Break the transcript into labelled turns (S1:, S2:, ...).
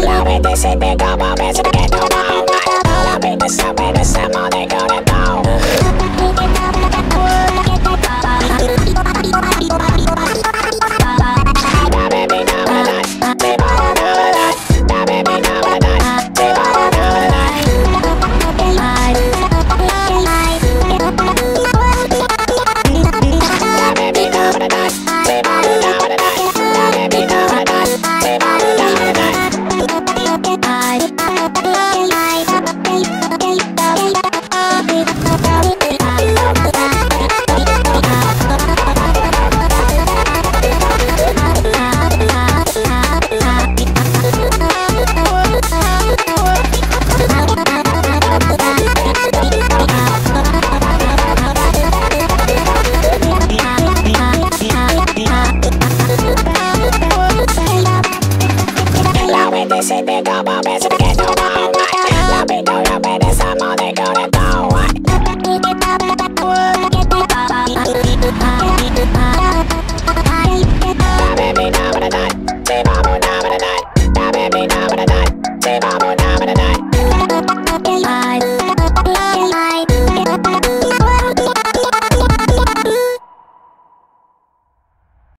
S1: Love it, this is big, I'm a bitch, I can't do my own I love it, this is big, this is my nigga I, I, I, I Ese me toma, ese me que toma